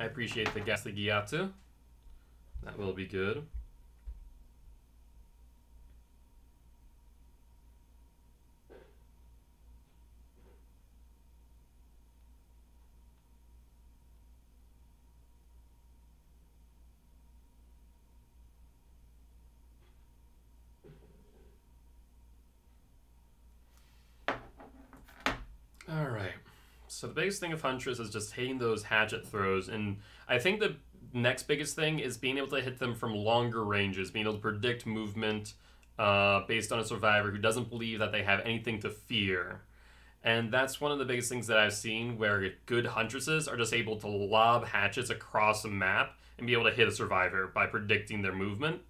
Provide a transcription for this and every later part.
I appreciate the Gastigiatu. That will be good. All right. So the biggest thing of Huntress is just hitting those hatchet throws, and I think the next biggest thing is being able to hit them from longer ranges, being able to predict movement uh, based on a survivor who doesn't believe that they have anything to fear. And that's one of the biggest things that I've seen where good huntresses are just able to lob hatchets across a map and be able to hit a survivor by predicting their movement.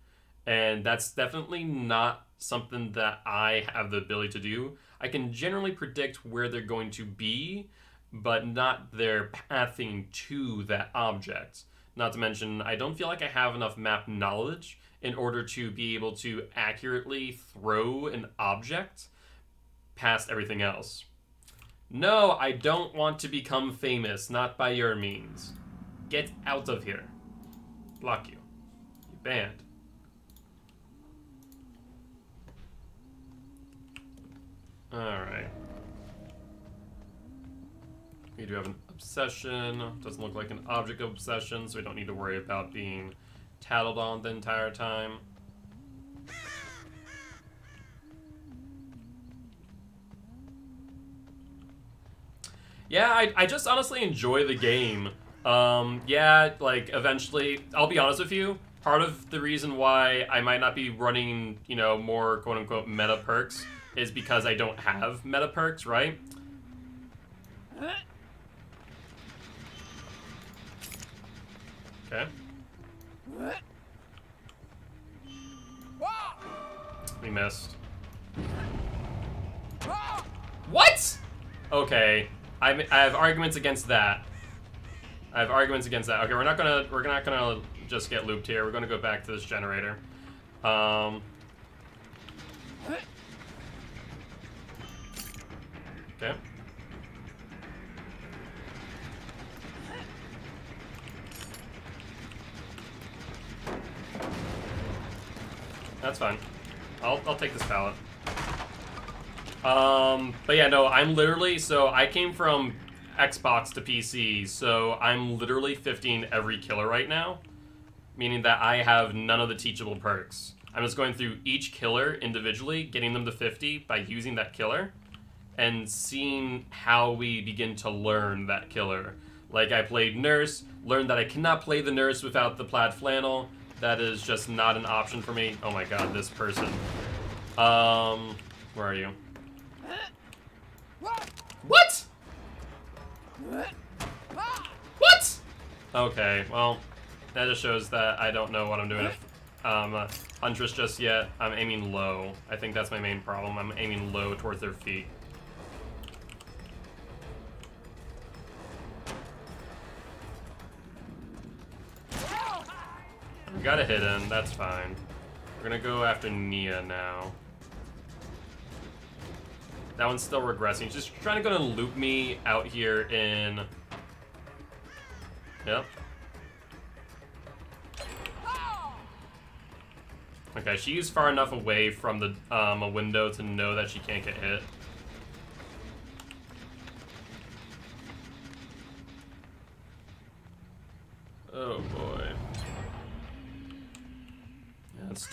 And that's definitely not something that I have the ability to do. I can generally predict where they're going to be, but not their pathing to that object. Not to mention, I don't feel like I have enough map knowledge in order to be able to accurately throw an object past everything else. No, I don't want to become famous, not by your means. Get out of here. Block you. You banned. Alright. We do have an obsession. Doesn't look like an object of obsession, so we don't need to worry about being tattled on the entire time. Yeah, I, I just honestly enjoy the game. Um, yeah, like, eventually, I'll be honest with you, part of the reason why I might not be running, you know, more quote-unquote meta perks is because I don't have meta perks, right? Okay. We missed. What? Okay. I, I have arguments against that. I have arguments against that. Okay, we're not gonna we're not gonna just get looped here. We're gonna go back to this generator. Um. Okay. That's fine. I'll, I'll take this pallet. Um, but yeah, no, I'm literally, so I came from Xbox to PC, so I'm literally 15 every killer right now, meaning that I have none of the teachable perks. I'm just going through each killer individually, getting them to 50 by using that killer, and seeing how we begin to learn that killer. Like, I played Nurse, learned that I cannot play the Nurse without the plaid flannel, that is just not an option for me. Oh my god, this person. Um, where are you? What? What? Okay, well, that just shows that I don't know what I'm doing with um, Huntress just yet. I'm aiming low. I think that's my main problem. I'm aiming low towards their feet. We got a hit in, that's fine. We're gonna go after Nea now. That one's still regressing. She's just trying to go and loop me out here in... Yep. Okay, she's far enough away from the um, a window to know that she can't get hit. Oh boy. That's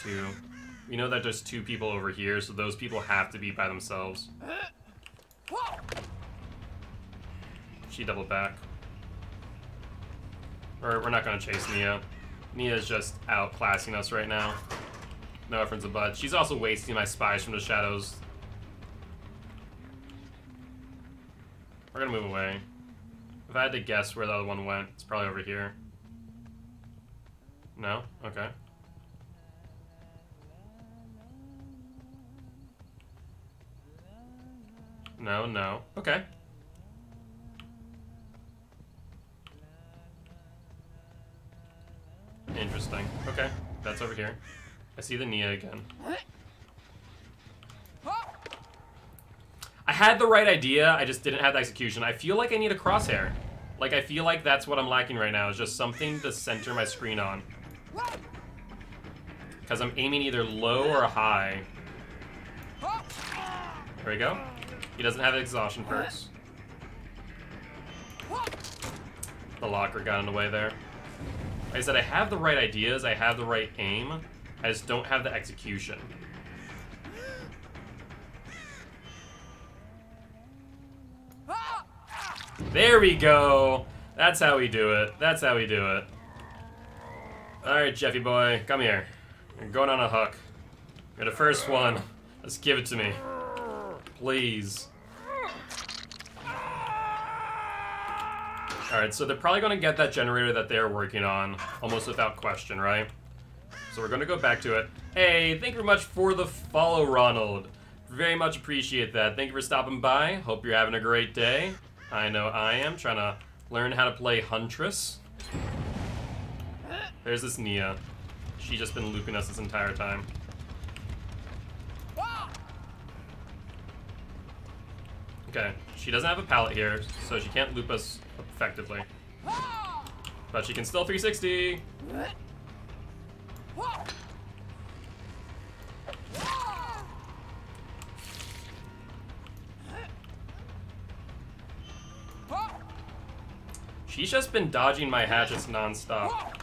We know that there's two people over here, so those people have to be by themselves. She doubled back. Or we're not gonna chase Nea. Nea's just outclassing us right now. No reference a butt. She's also wasting my spies from the shadows. We're gonna move away. If I had to guess where the other one went, it's probably over here. No? Okay. No, no. Okay. Interesting. Okay, that's over here. I see the Nea again. I had the right idea, I just didn't have the execution. I feel like I need a crosshair. Like, I feel like that's what I'm lacking right now, is just something to center my screen on. Because I'm aiming either low or high. There we go. He doesn't have exhaustion perks. The locker got in the way there. Like I said, I have the right ideas, I have the right aim, I just don't have the execution. There we go! That's how we do it. That's how we do it. Alright, Jeffy boy, come here. You're going on a hook. You're the first one. Let's give it to me. Please. Alright, so they're probably going to get that generator that they're working on, almost without question, right? So we're going to go back to it. Hey, thank you very much for the follow, Ronald. Very much appreciate that. Thank you for stopping by. Hope you're having a great day. I know I am, trying to learn how to play Huntress. There's this Nea. She just been looping us this entire time. Okay, she doesn't have a pallet here, so she can't loop us effectively. But she can still 360! She's just been dodging my hatchets non-stop.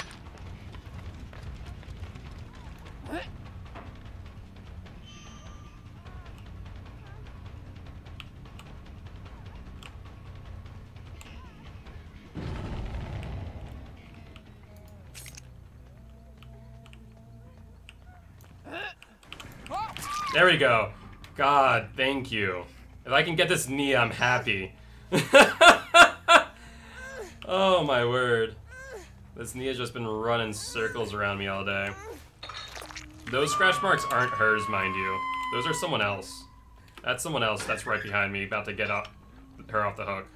There we go. God, thank you. If I can get this Nea, I'm happy. oh my word. This Nea has just been running circles around me all day. Those scratch marks aren't hers, mind you. Those are someone else. That's someone else that's right behind me, about to get up, her off the hook.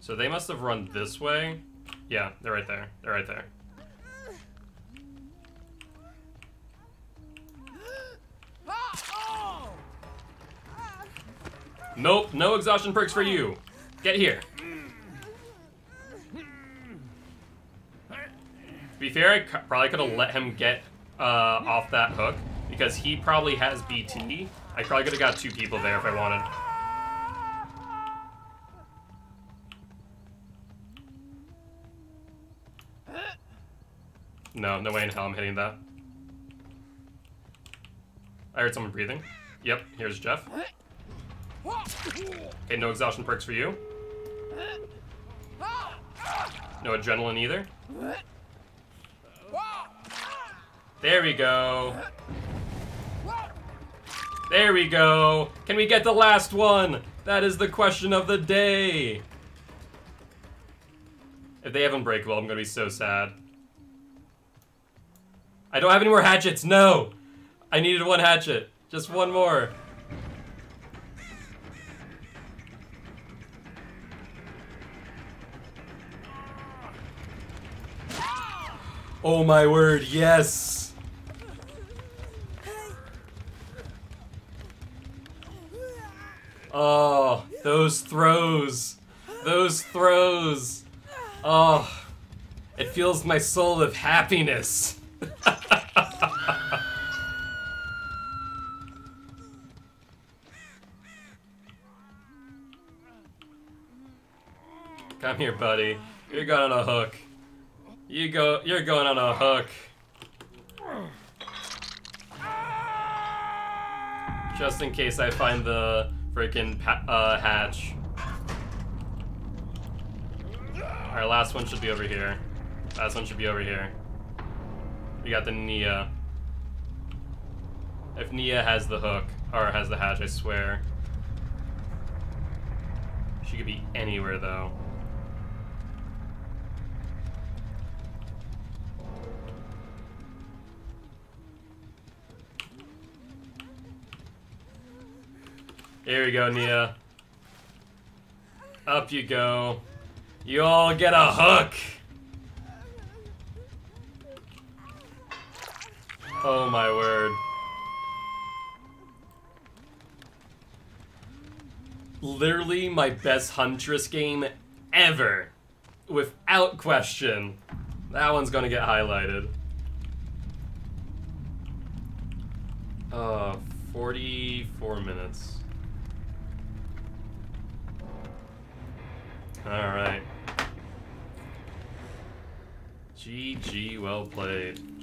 So they must have run this way. Yeah, they're right there. They're right there. Nope, no exhaustion perks for you. Get here. To be fair, I probably could have let him get uh, off that hook because he probably has BT. I probably could have got two people there if I wanted. No, no way in hell I'm hitting that. I heard someone breathing. Yep, here's Jeff. Okay, no exhaustion perks for you. No adrenaline either. There we go. There we go. Can we get the last one? That is the question of the day. If they have Unbreakable, I'm gonna be so sad. I don't have any more hatchets, no! I needed one hatchet. Just one more. Oh my word, yes! Oh, those throws. Those throws. Oh, it fills my soul with happiness. Come here, buddy. You're going on a hook. You go. You're going on a hook. Just in case I find the freaking uh, hatch. Our last one should be over here. Last one should be over here. We got the Nea. If Nea has the hook, or has the hatch, I swear. She could be anywhere, though. Here we go, Nea. Up you go. You all get a hook. Oh my word. literally my best Huntress game ever. Without question. That one's gonna get highlighted. Uh, 44 minutes. Alright. GG, well played.